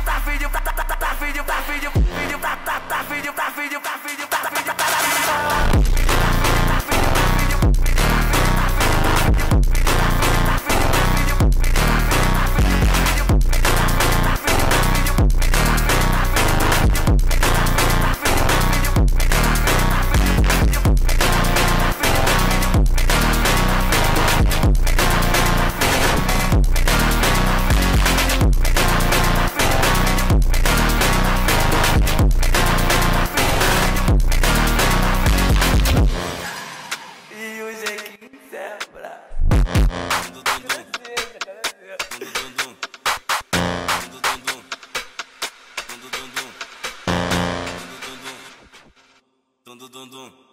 filho, tá filho, tá filho, tá tá tá tá filho, tá filho, filho, tá tá tá filho, tá filho, tá filho, tá filho, tá filho. Dum dum dum dum.